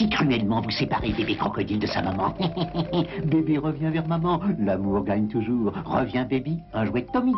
Si cruellement vous séparez bébé crocodile de sa maman. bébé revient vers maman, l'amour gagne toujours. Reviens, bébé, un jouet de Tommy.